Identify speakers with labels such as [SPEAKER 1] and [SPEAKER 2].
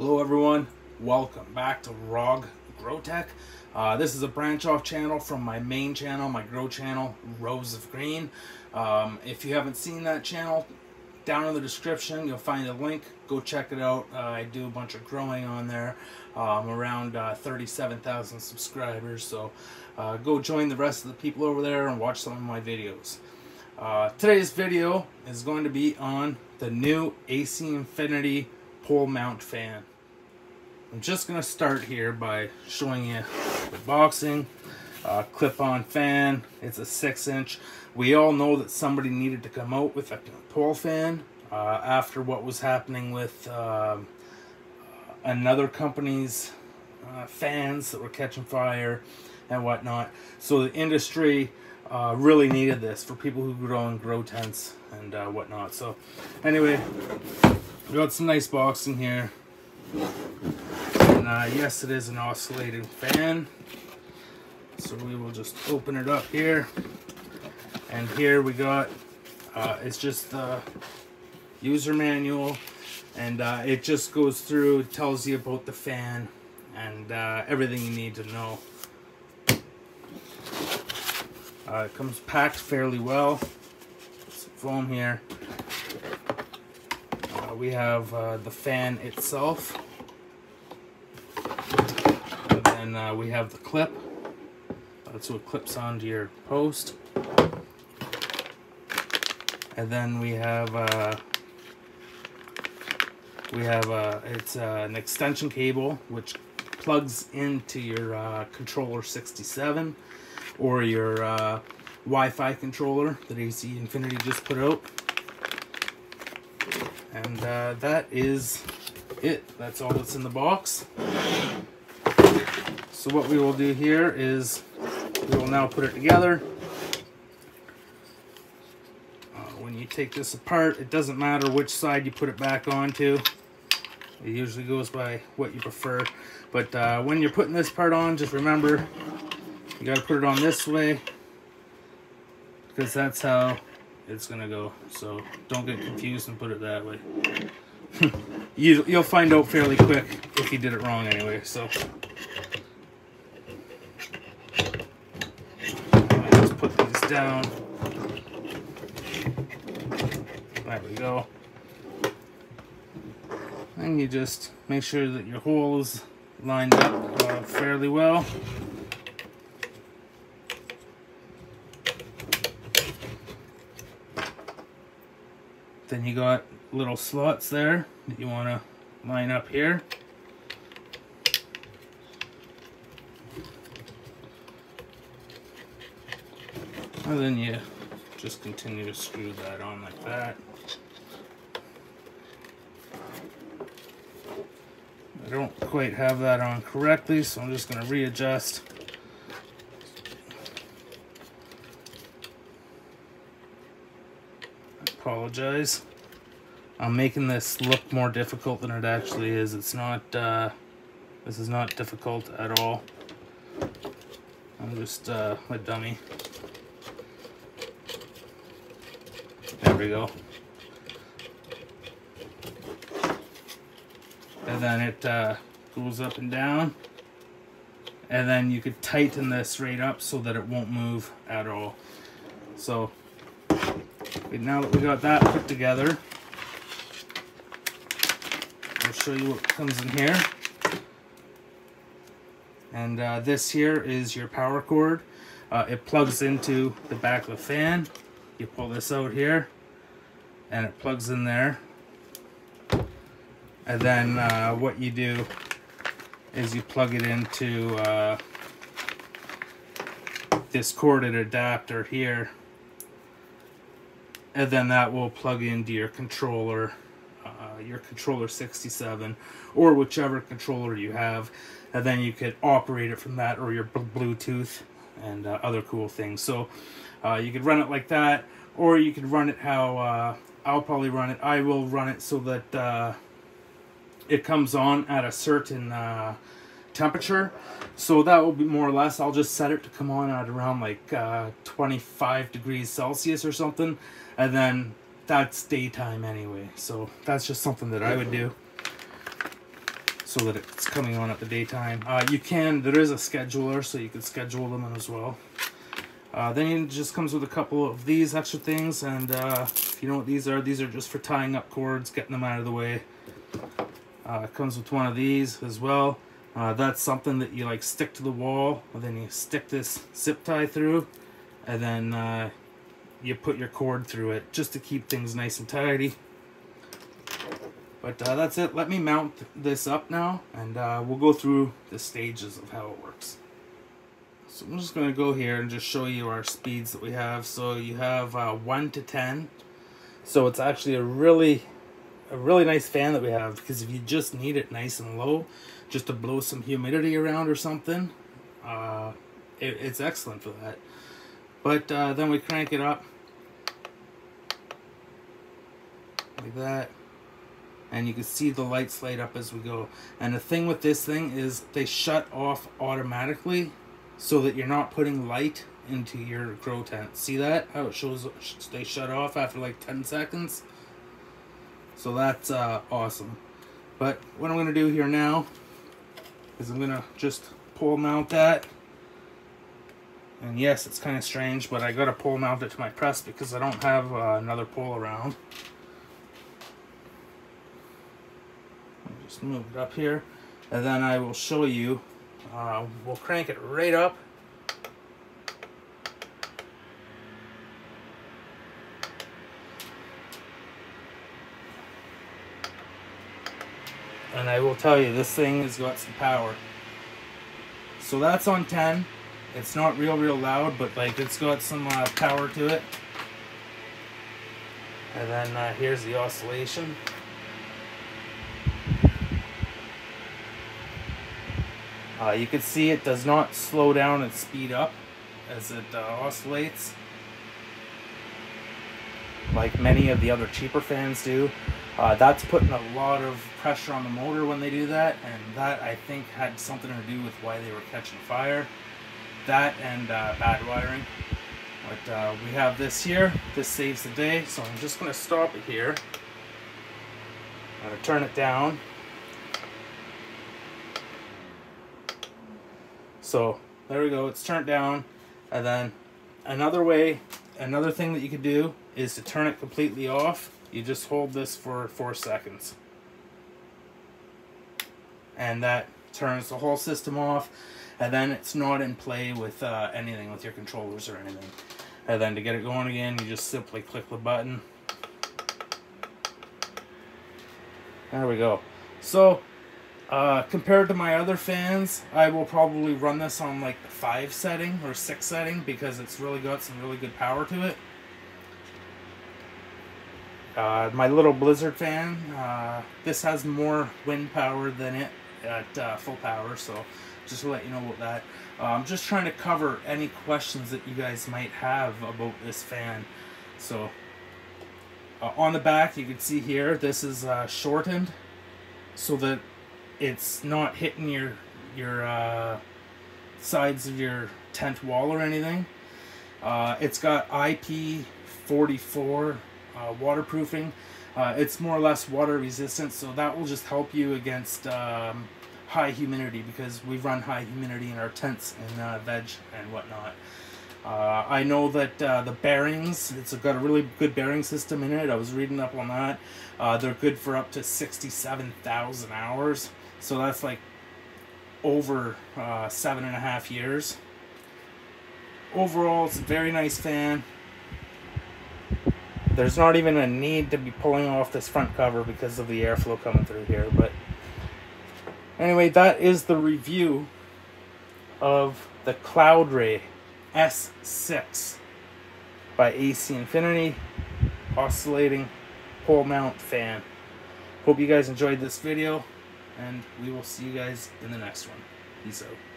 [SPEAKER 1] Hello everyone, welcome back to ROG Growtech. Uh, this is a branch off channel from my main channel, my grow channel, Rows of Green. Um, if you haven't seen that channel, down in the description you'll find a link. Go check it out. Uh, I do a bunch of growing on there. Um, around uh, 37,000 subscribers, so uh, go join the rest of the people over there and watch some of my videos. Uh, today's video is going to be on the new AC Infinity pole mount fan. I'm just going to start here by showing you the boxing, uh, clip-on fan. It's a 6 inch. We all know that somebody needed to come out with a pole fan uh, after what was happening with um, another company's uh, fans that were catching fire and whatnot. So the industry uh, really needed this for people who grow in grow tents and uh, whatnot. So anyway, we got some nice boxing here. And uh, yes, it is an oscillating fan. So we will just open it up here. And here we got, uh, it's just the user manual. And uh, it just goes through, tells you about the fan and uh, everything you need to know. Uh, it comes packed fairly well. Some foam here. Uh, we have the fan itself. And uh, we have the clip. That's what clips onto your post. And then we have uh, we have uh, it's uh, an extension cable which plugs into your uh, controller 67 or your uh, Wi-Fi controller that AC Infinity just put out. And uh, that is it. That's all that's in the box. So what we will do here is we will now put it together. Uh, when you take this apart, it doesn't matter which side you put it back onto. It usually goes by what you prefer. But uh, when you're putting this part on, just remember you gotta put it on this way because that's how it's gonna go. So don't get confused and put it that way. you, you'll find out fairly quick if you did it wrong anyway. So let's put these down. There we go. And you just make sure that your holes lined up uh, fairly well. Then you got little slots there that you want to line up here. And then you just continue to screw that on like that. I don't quite have that on correctly, so I'm just going to readjust. I apologize. I'm making this look more difficult than it actually is. It's not, uh, this is not difficult at all. I'm just uh, a dummy. There we go. And then it uh, goes up and down. And then you could tighten this right up so that it won't move at all. So now that we got that put together, I'll show you what comes in here. And uh, this here is your power cord. Uh, it plugs into the back of the fan. You pull this out here, and it plugs in there. And then uh, what you do is you plug it into uh, this corded adapter here. And then that will plug into your controller uh, your controller 67 or whichever controller you have. And then you could operate it from that or your bluetooth and uh, other cool things. So uh, you could run it like that or you could run it how uh, I'll probably run it I will run it so that uh, it comes on at a certain uh, temperature so that will be more or less I'll just set it to come on at around like 25 degrees Celsius or something and then that's daytime anyway so that's just something that I would do so that it's coming on at the daytime. Uh, you can, there is a scheduler, so you can schedule them as well. Uh, then it just comes with a couple of these extra things, and uh, if you know what these are, these are just for tying up cords, getting them out of the way. Uh, comes with one of these as well. Uh, that's something that you like stick to the wall, and then you stick this zip tie through, and then uh, you put your cord through it just to keep things nice and tidy. But uh, that's it. Let me mount this up now, and we'll go through the stages of how it works. So I'm just going to go here and just show you our speeds that we have. So you have uh, 1 to 10. So it's actually a really, a really nice fan that we have because if you just need it nice and low, just to blow some humidity around or something, uh, it, it's excellent for that. But uh, then we crank it up like that and you can see the lights light up as we go and the thing with this thing is they shut off automatically so that you're not putting light into your grow tent. See that? How it shows they shut off after like 10 seconds? So that's uh, awesome. But what I'm gonna do here now is I'm gonna just pole mount that. And yes it's kind of strange but I gotta pole mount it to my press because I don't have uh, another pole around. Just move it up here and then I will show you uh, we'll crank it right up. And I will tell you this thing has got some power. So that's on 10 it's not real real loud but like it's got some uh, power to it. And then uh, here's the oscillation Uh, you can see it does not slow down and speed up as it uh, oscillates like many of the other cheaper fans do. Uh, that's putting a lot of pressure on the motor when they do that and that I think had something to do with why they were catching fire. That and uh, bad wiring. But uh, we have this here. This saves the day. So I'm just going to stop it here. I'm going to turn it down. So there we go, it's turned down. And then another way, another thing that you could do is to turn it completely off. You just hold this for four seconds. And that turns the whole system off. And then it's not in play with uh, anything, with your controllers or anything. And then to get it going again, you just simply click the button. There we go. So uh, compared to my other fans, I will probably run this on like the 5 setting or 6 setting because it's really got some really good power to it. Uh, my little Blizzard fan, uh, this has more wind power than it at uh, full power, so just to let you know about that. Uh, I'm just trying to cover any questions that you guys might have about this fan. So, on the back, you can see here, this is shortened so that it's not hitting your your uh, sides of your tent wall or anything. Uh, it's got IP44 uh, waterproofing. Uh, it's more or less water resistant, so that will just help you against um, high humidity because we've run high humidity in our tents and uh, veg and whatnot. Uh, I know that uh, the bearings, it's got a really good bearing system in it. I was reading up on that. Uh, they're good for up to 67,000 hours. So that's like over uh, seven and a half years. Overall, it's a very nice fan. There's not even a need to be pulling off this front cover because of the airflow coming through here. But anyway, that is the review of the Cloud Ray S6 by AC Infinity oscillating pole mount fan. Hope you guys enjoyed this video and we will see you guys in the next one. Peace out.